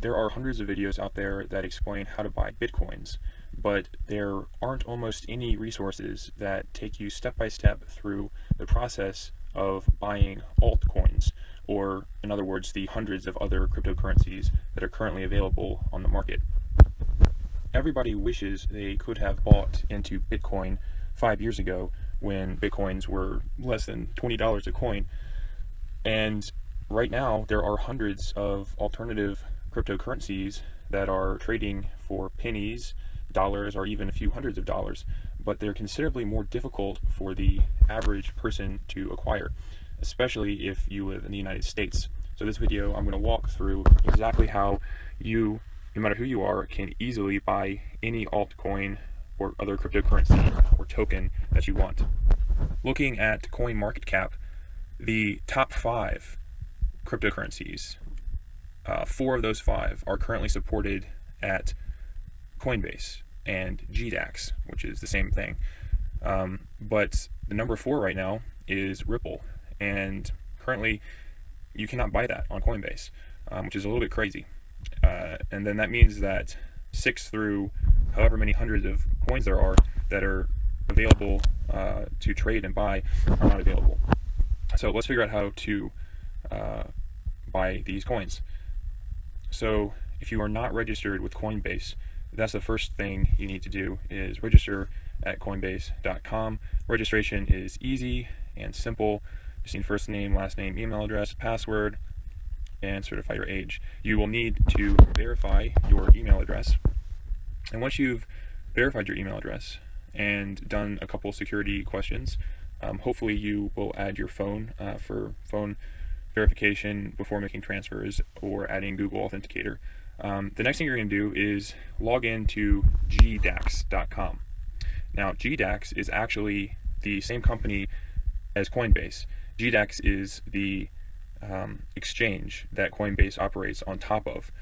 there are hundreds of videos out there that explain how to buy Bitcoins, but there aren't almost any resources that take you step by step through the process of buying altcoins, or in other words, the hundreds of other cryptocurrencies that are currently available on the market. Everybody wishes they could have bought into Bitcoin five years ago when Bitcoins were less than $20 a coin. And right now, there are hundreds of alternative cryptocurrencies that are trading for pennies, dollars, or even a few hundreds of dollars, but they're considerably more difficult for the average person to acquire, especially if you live in the United States. So this video, I'm going to walk through exactly how you, no matter who you are, can easily buy any altcoin or other cryptocurrency or token that you want. Looking at CoinMarketCap, the top five cryptocurrencies uh, four of those five are currently supported at Coinbase and GDAX, which is the same thing. Um, but the number four right now is Ripple, and currently you cannot buy that on Coinbase, um, which is a little bit crazy. Uh, and then that means that six through however many hundreds of coins there are that are available uh, to trade and buy are not available. So let's figure out how to uh, buy these coins. So if you are not registered with Coinbase, that's the first thing you need to do is register at coinbase.com. Registration is easy and simple. Just need first name, last name, email address, password, and certify your age. You will need to verify your email address. And once you've verified your email address and done a couple security questions, um, hopefully you will add your phone uh, for phone verification before making transfers or adding Google Authenticator. Um, the next thing you're going to do is log into GDAX.com. Now, GDAX is actually the same company as Coinbase. GDAX is the um, exchange that Coinbase operates on top of.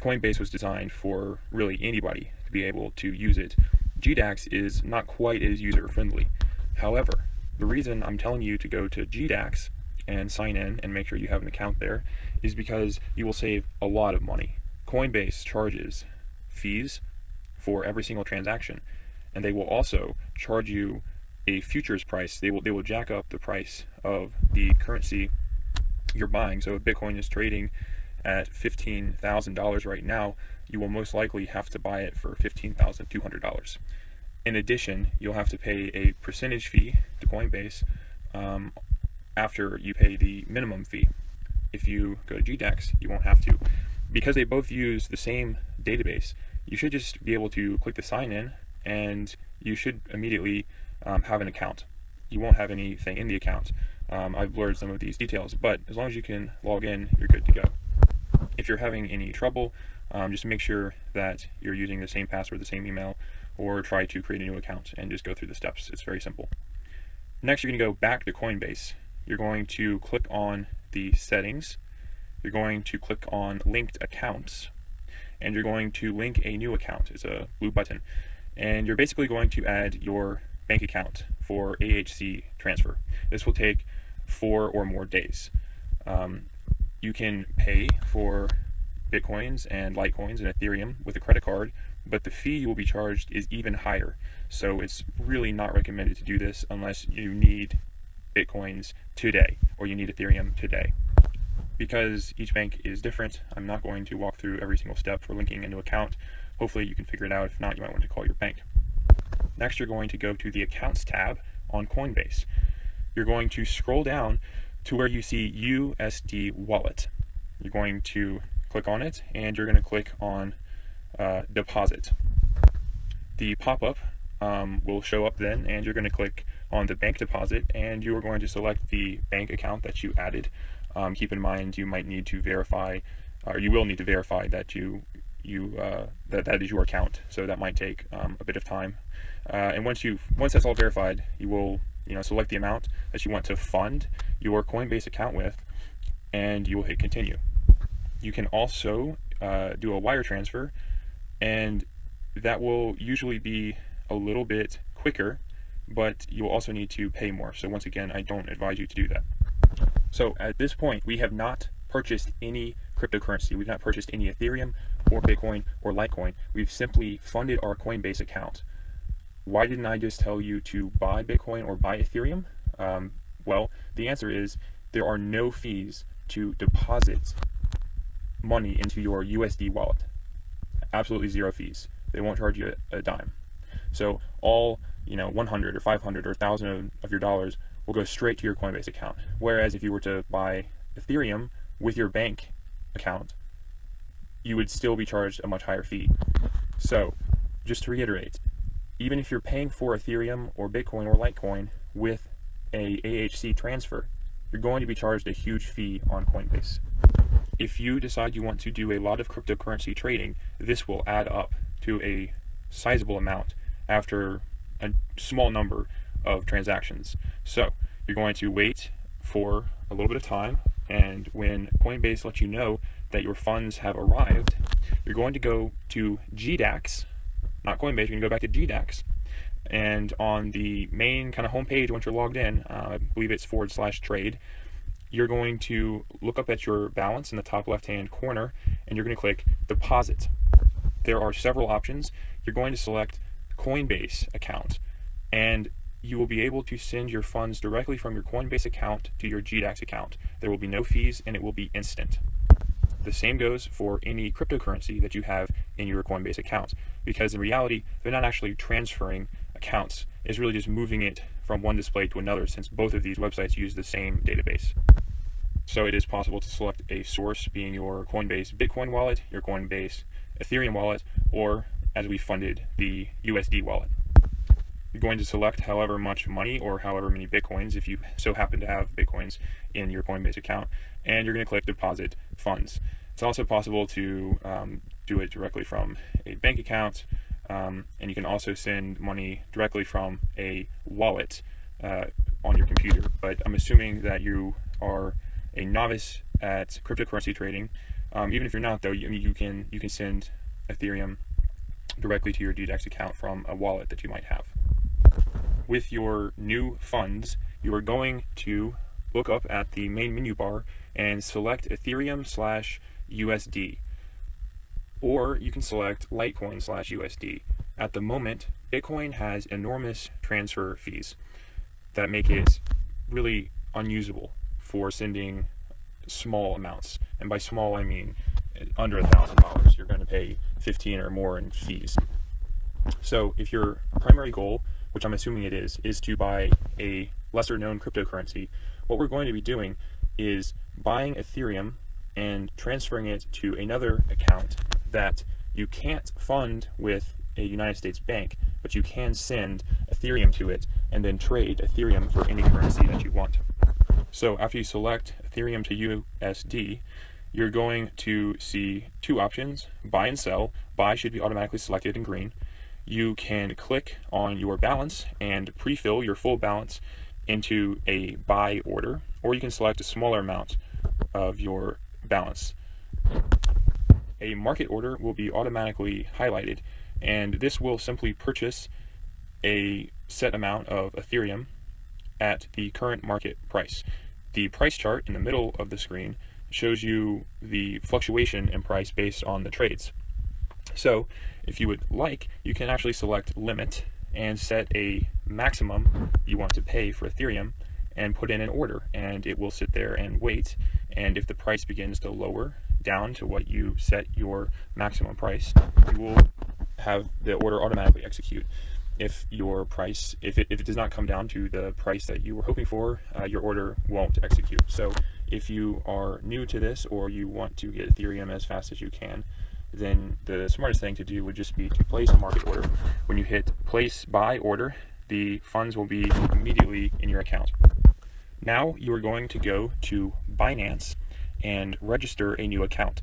Coinbase was designed for really anybody to be able to use it. GDAX is not quite as user friendly. However, the reason I'm telling you to go to GDAX and sign in and make sure you have an account there is because you will save a lot of money. Coinbase charges fees for every single transaction, and they will also charge you a futures price. They will they will jack up the price of the currency you're buying. So if Bitcoin is trading at fifteen thousand dollars right now, you will most likely have to buy it for fifteen thousand two hundred dollars. In addition, you'll have to pay a percentage fee to Coinbase um, after you pay the minimum fee. If you go to GDAX, you won't have to. Because they both use the same database, you should just be able to click the sign in and you should immediately um, have an account. You won't have anything in the account. Um, I've blurred some of these details, but as long as you can log in, you're good to go. If you're having any trouble, um, just make sure that you're using the same password, the same email, or try to create a new account and just go through the steps. It's very simple. Next, you're going to go back to Coinbase you're going to click on the settings, you're going to click on linked accounts, and you're going to link a new account. It's a blue button. And you're basically going to add your bank account for AHC transfer. This will take four or more days. Um, you can pay for Bitcoins and Litecoins and Ethereum with a credit card, but the fee you will be charged is even higher. So it's really not recommended to do this unless you need Bitcoins today, or you need Ethereum today. Because each bank is different, I'm not going to walk through every single step for linking a new account. Hopefully you can figure it out. If not, you might want to call your bank. Next, you're going to go to the Accounts tab on Coinbase. You're going to scroll down to where you see USD Wallet. You're going to click on it, and you're going to click on uh, Deposit. The pop-up um, will show up then, and you're going to click on the bank deposit and you are going to select the bank account that you added. Um, keep in mind you might need to verify or you will need to verify that you you uh, that that is your account. So that might take um, a bit of time. Uh, and once you once that's all verified you will you know select the amount that you want to fund your Coinbase account with and you will hit continue. You can also uh, do a wire transfer and that will usually be a little bit quicker but you will also need to pay more. So once again, I don't advise you to do that. So at this point, we have not purchased any cryptocurrency. We've not purchased any Ethereum or Bitcoin or Litecoin. We've simply funded our Coinbase account. Why didn't I just tell you to buy Bitcoin or buy Ethereum? Um, well, the answer is there are no fees to deposit money into your USD wallet. Absolutely zero fees. They won't charge you a dime. So all you know, 100 or 500 or 1,000 of your dollars will go straight to your Coinbase account. Whereas if you were to buy Ethereum with your bank account, you would still be charged a much higher fee. So, just to reiterate, even if you're paying for Ethereum or Bitcoin or Litecoin with a AHC transfer, you're going to be charged a huge fee on Coinbase. If you decide you want to do a lot of cryptocurrency trading, this will add up to a sizable amount after a small number of transactions. So you're going to wait for a little bit of time, and when Coinbase lets you know that your funds have arrived, you're going to go to GDAX, not Coinbase, you're going to go back to GDAX. And on the main kind of homepage, once you're logged in, uh, I believe it's forward slash trade, you're going to look up at your balance in the top left hand corner and you're going to click deposit. There are several options. You're going to select Coinbase account and you will be able to send your funds directly from your Coinbase account to your GDAX account. There will be no fees and it will be instant. The same goes for any cryptocurrency that you have in your Coinbase account because in reality, they're not actually transferring accounts. It's really just moving it from one display to another since both of these websites use the same database. So it is possible to select a source being your Coinbase Bitcoin wallet, your Coinbase Ethereum wallet, or as we funded the USD wallet. You're going to select however much money or however many Bitcoins if you so happen to have Bitcoins in your Coinbase account, and you're going to click deposit funds. It's also possible to um, do it directly from a bank account, um, and you can also send money directly from a wallet uh, on your computer. But I'm assuming that you are a novice at cryptocurrency trading. Um, even if you're not, though, you, you can you can send Ethereum directly to your GDAX account from a wallet that you might have. With your new funds, you are going to look up at the main menu bar and select Ethereum slash USD. Or you can select Litecoin slash USD. At the moment, Bitcoin has enormous transfer fees that make it really unusable for sending small amounts. And by small, I mean under a thousand dollars. You're going to pay 15 or more in fees. So if your primary goal, which I'm assuming it is, is to buy a lesser known cryptocurrency, what we're going to be doing is buying Ethereum and transferring it to another account that you can't fund with a United States bank, but you can send Ethereum to it and then trade Ethereum for any currency that you want. So after you select Ethereum to USD, you're going to see two options, buy and sell. Buy should be automatically selected in green. You can click on your balance and pre-fill your full balance into a buy order, or you can select a smaller amount of your balance. A market order will be automatically highlighted, and this will simply purchase a set amount of Ethereum at the current market price. The price chart in the middle of the screen shows you the fluctuation in price based on the trades. So if you would like, you can actually select limit and set a maximum you want to pay for Ethereum and put in an order and it will sit there and wait. And if the price begins to lower down to what you set your maximum price you will have the order automatically execute. If your price if it, if it does not come down to the price that you were hoping for uh, your order won't execute. So if you are new to this or you want to get Ethereum as fast as you can, then the smartest thing to do would just be to place a market order. When you hit place buy order, the funds will be immediately in your account. Now you are going to go to Binance and register a new account.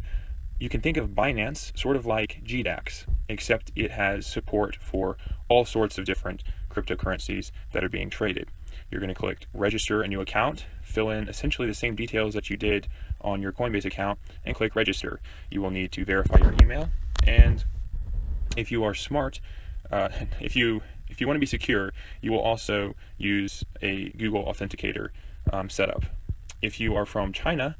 You can think of Binance sort of like GDAX, except it has support for all sorts of different cryptocurrencies that are being traded. You're going to click register a new account, fill in essentially the same details that you did on your Coinbase account, and click register. You will need to verify your email, and if you are smart, uh, if you if you want to be secure, you will also use a Google Authenticator um, setup. If you are from China,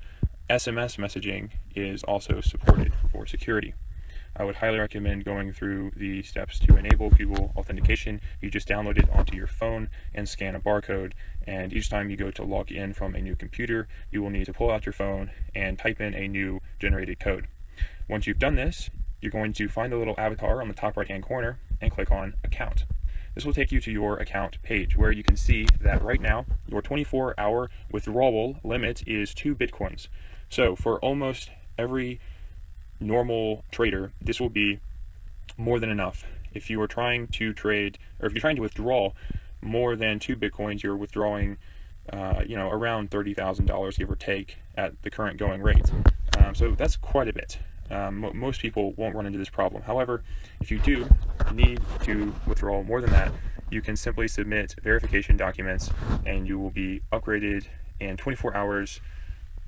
SMS messaging is also supported for security. I would highly recommend going through the steps to enable Google authentication. You just download it onto your phone and scan a barcode. And each time you go to log in from a new computer, you will need to pull out your phone and type in a new generated code. Once you've done this, you're going to find the little avatar on the top right hand corner and click on account. This will take you to your account page where you can see that right now your 24 hour withdrawal limit is two Bitcoins. So for almost every normal trader, this will be more than enough. If you are trying to trade, or if you're trying to withdraw more than two Bitcoins, you're withdrawing, uh, you know, around $30,000 give or take at the current going rate. Um, so that's quite a bit. Um, most people won't run into this problem. However, if you do need to withdraw more than that, you can simply submit verification documents and you will be upgraded in 24 hours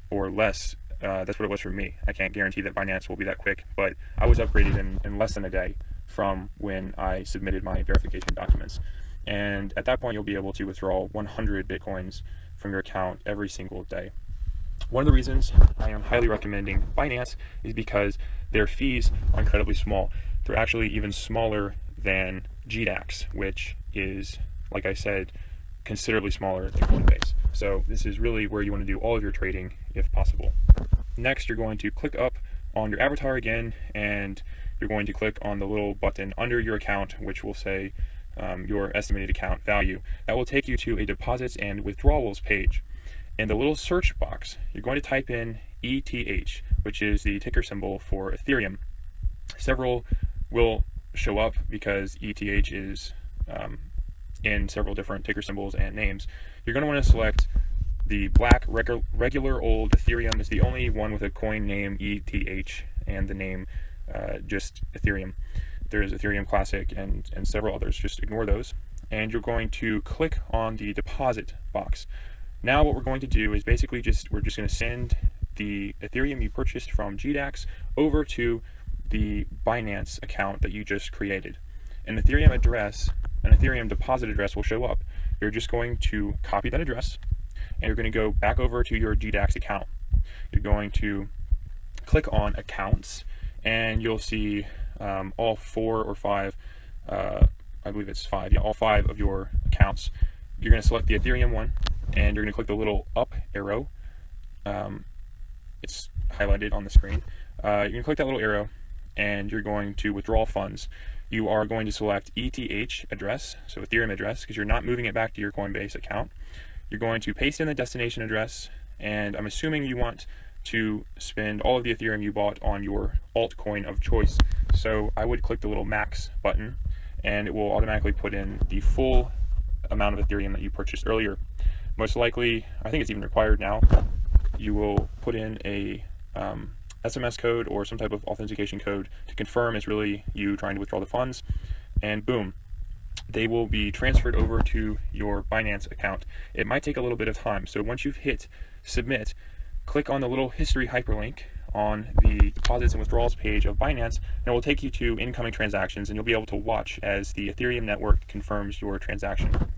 or less uh, that's what it was for me. I can't guarantee that Binance will be that quick, but I was upgraded in, in less than a day from when I submitted my verification documents. And at that point, you'll be able to withdraw 100 Bitcoins from your account every single day. One of the reasons I am highly recommending Binance is because their fees are incredibly small. They're actually even smaller than GDAX, which is, like I said, considerably smaller than Coinbase. So this is really where you want to do all of your trading if possible. Next, you're going to click up on your avatar again, and you're going to click on the little button under your account, which will say um, your estimated account value. That will take you to a deposits and withdrawals page. In the little search box, you're going to type in ETH, which is the ticker symbol for Ethereum. Several will show up because ETH is um, in several different ticker symbols and names. You're going to want to select the black regu regular old Ethereum is the only one with a coin name ETH and the name uh, just Ethereum. There's Ethereum Classic and, and several others. Just ignore those. And you're going to click on the deposit box. Now what we're going to do is basically just, we're just going to send the Ethereum you purchased from GDAX over to the Binance account that you just created. An Ethereum address, an Ethereum deposit address will show up. You're just going to copy that address and you're going to go back over to your GDAX account. You're going to click on accounts and you'll see um, all four or five, uh, I believe it's five, yeah, all five of your accounts. You're going to select the Ethereum one and you're going to click the little up arrow. Um, it's highlighted on the screen. Uh, you're going to click that little arrow and you're going to withdraw funds. You are going to select ETH address, so Ethereum address, because you're not moving it back to your Coinbase account. You're going to paste in the destination address, and I'm assuming you want to spend all of the Ethereum you bought on your altcoin of choice. So I would click the little max button, and it will automatically put in the full amount of Ethereum that you purchased earlier. Most likely, I think it's even required now, you will put in a um, SMS code or some type of authentication code to confirm it's really you trying to withdraw the funds, and boom, they will be transferred over to your Binance account. It might take a little bit of time. So once you've hit submit, click on the little history hyperlink on the deposits and withdrawals page of Binance, and it will take you to incoming transactions, and you'll be able to watch as the Ethereum network confirms your transaction.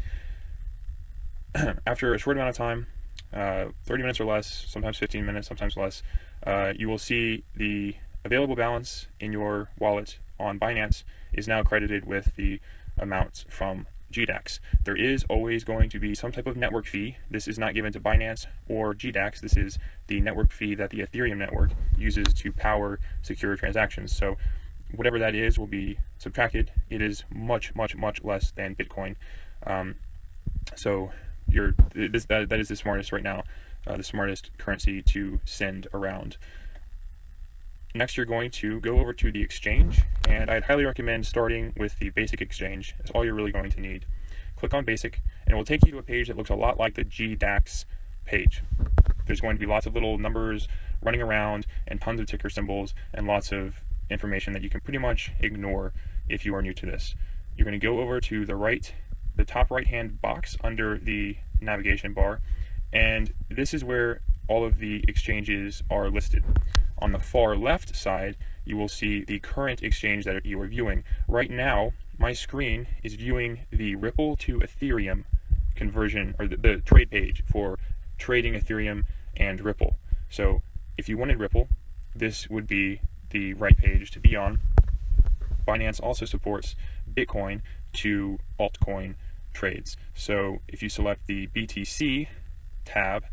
After a short amount of time, uh, 30 minutes or less, sometimes 15 minutes, sometimes less, uh, you will see the available balance in your wallet on Binance is now credited with the amounts from GDAX. There is always going to be some type of network fee. This is not given to Binance or GDAX. This is the network fee that the Ethereum network uses to power secure transactions. So whatever that is will be subtracted. It is much, much, much less than Bitcoin. Um, so this, that, that is the smartest right now, uh, the smartest currency to send around. Next, you're going to go over to the exchange, and I'd highly recommend starting with the basic exchange. That's all you're really going to need. Click on basic, and it will take you to a page that looks a lot like the GDAX page. There's going to be lots of little numbers running around and tons of ticker symbols and lots of information that you can pretty much ignore if you are new to this. You're going to go over to the right, the top right hand box under the navigation bar, and this is where all of the exchanges are listed. On the far left side, you will see the current exchange that you are viewing. Right now, my screen is viewing the Ripple to Ethereum conversion, or the, the trade page for trading Ethereum and Ripple. So if you wanted Ripple, this would be the right page to be on. Binance also supports Bitcoin to altcoin trades. So if you select the BTC tab,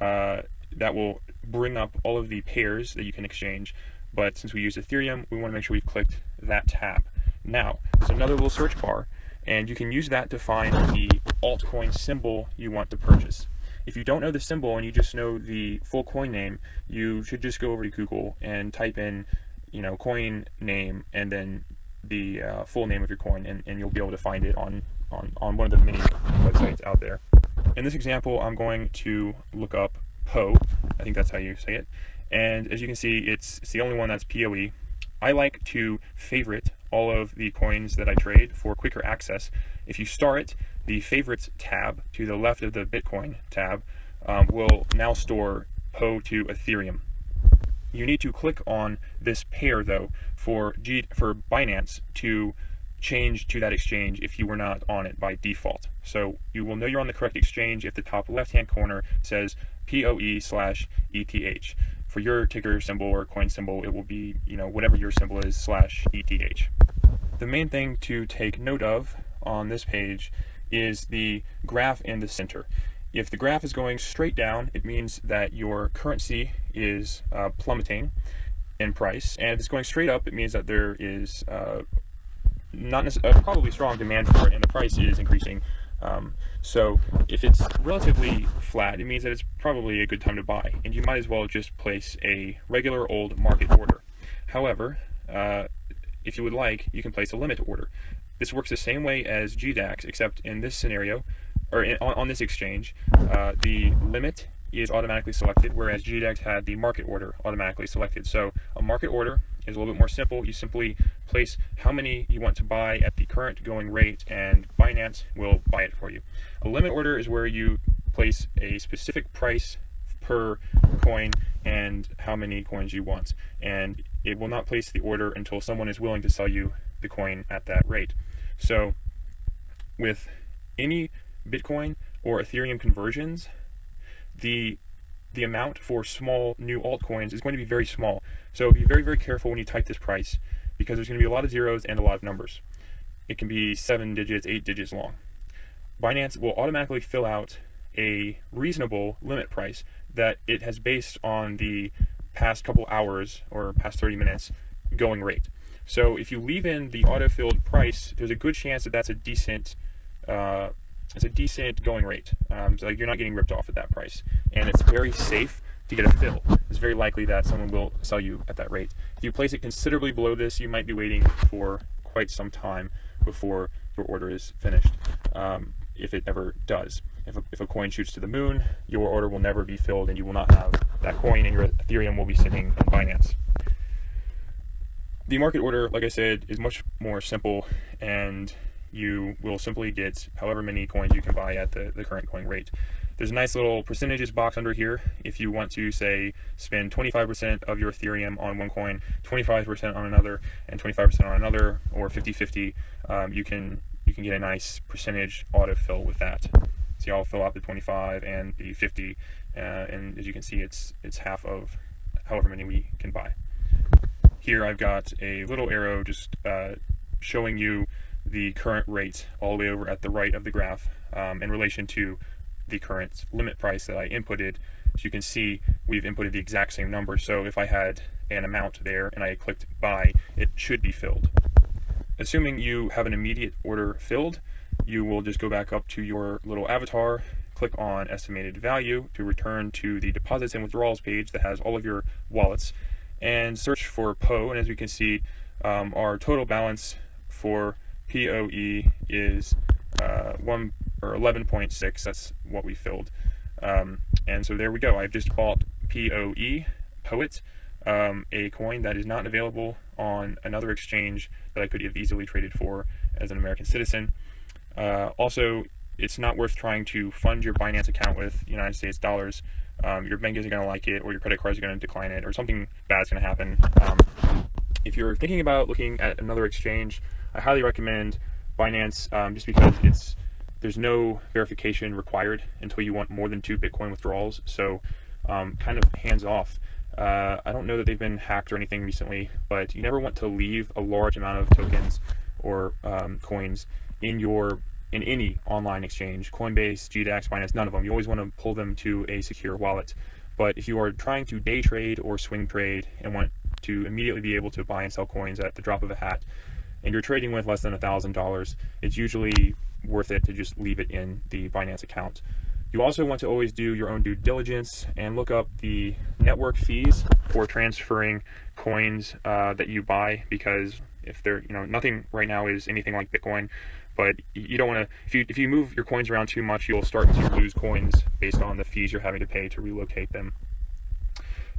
uh, that will bring up all of the pairs that you can exchange. But since we use Ethereum, we want to make sure we've clicked that tab. Now, there's another little search bar, and you can use that to find the altcoin symbol you want to purchase. If you don't know the symbol and you just know the full coin name, you should just go over to Google and type in, you know, coin name and then the uh, full name of your coin, and, and you'll be able to find it on, on, on one of the many websites out there. In this example, I'm going to look up PO. I think that's how you say it. And as you can see, it's, it's the only one that's POE. I like to favorite all of the coins that I trade for quicker access. If you start the favorites tab to the left of the Bitcoin tab um, will now store PO to Ethereum. You need to click on this pair though for G for Binance to change to that exchange if you were not on it by default. So you will know you're on the correct exchange if the top left hand corner says POE slash ETH. For your ticker symbol or coin symbol, it will be, you know, whatever your symbol is slash ETH. The main thing to take note of on this page is the graph in the center. If the graph is going straight down, it means that your currency is uh, plummeting in price. And if it's going straight up, it means that there is uh, not uh, probably strong demand for it and the price is increasing. Um, so if it's relatively flat, it means that it's probably a good time to buy. And you might as well just place a regular old market order. However, uh, if you would like, you can place a limit order. This works the same way as GDAX, except in this scenario, or in, on, on, this exchange, uh, the limit is automatically selected, whereas GDAX had the market order automatically selected. So a market order is a little bit more simple. You simply place how many you want to buy at the current going rate, and Binance will buy it for you. A limit order is where you place a specific price per coin and how many coins you want. And it will not place the order until someone is willing to sell you the coin at that rate. So with any Bitcoin or Ethereum conversions, the the amount for small new altcoins is going to be very small. So be very, very careful when you type this price because there's going to be a lot of zeros and a lot of numbers. It can be seven digits, eight digits long. Binance will automatically fill out a reasonable limit price that it has based on the past couple hours or past 30 minutes going rate. So if you leave in the auto-filled price, there's a good chance that that's a decent, uh, it's a decent going rate. Um, so you're not getting ripped off at that price, and it's very safe to get a fill. It's very likely that someone will sell you at that rate. If you place it considerably below this, you might be waiting for quite some time before your order is finished, um, if it ever does. If a, if a coin shoots to the moon, your order will never be filled and you will not have that coin and your Ethereum will be sitting in Binance. The market order, like I said, is much more simple and you will simply get however many coins you can buy at the, the current coin rate. There's a nice little percentages box under here if you want to say spend 25% of your Ethereum on one coin, 25% on another, and 25% on another, or 50-50. Um, you can you can get a nice percentage autofill with that. So I'll fill out the 25 and the 50, uh, and as you can see, it's it's half of however many we can buy. Here I've got a little arrow just uh, showing you the current rate all the way over at the right of the graph um, in relation to the current limit price that I inputted. As you can see, we've inputted the exact same number. So if I had an amount there and I clicked buy, it should be filled. Assuming you have an immediate order filled, you will just go back up to your little avatar, click on estimated value to return to the deposits and withdrawals page that has all of your wallets and search for PO. And as we can see, um, our total balance for POE is uh, one or 11.6. That's what we filled. Um, and so there we go. I've just bought POE, Poet, um, a coin that is not available on another exchange that I could have easily traded for as an American citizen. Uh, also, it's not worth trying to fund your Binance account with United States dollars. Um, your bank isn't going to like it, or your credit cards are going to decline it, or something bad is going to happen. Um, if you're thinking about looking at another exchange, I highly recommend Binance um, just because it's there's no verification required until you want more than two Bitcoin withdrawals. So, um, kind of hands off. Uh, I don't know that they've been hacked or anything recently, but you never want to leave a large amount of tokens or um, coins in your in any online exchange, Coinbase, GDAX, Binance, none of them. You always want to pull them to a secure wallet. But if you are trying to day trade or swing trade and want to immediately be able to buy and sell coins at the drop of a hat, and you're trading with less than a thousand dollars, it's usually worth it to just leave it in the Binance account. You also want to always do your own due diligence and look up the network fees for transferring coins uh, that you buy because if they're you know nothing right now is anything like Bitcoin, but you don't want to if you if you move your coins around too much, you'll start to lose coins based on the fees you're having to pay to relocate them.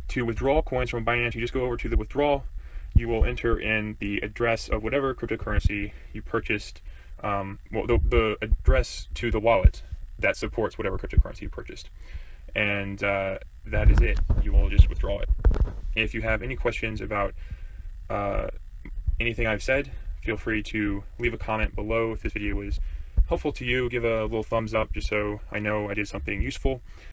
To withdraw coins from Binance, you just go over to the withdrawal. You will enter in the address of whatever cryptocurrency you purchased. Um, well, the, the address to the wallet that supports whatever cryptocurrency you purchased. And uh, that is it. You will just withdraw it. If you have any questions about uh, anything I've said, feel free to leave a comment below. If this video was helpful to you, give a little thumbs up just so I know I did something useful.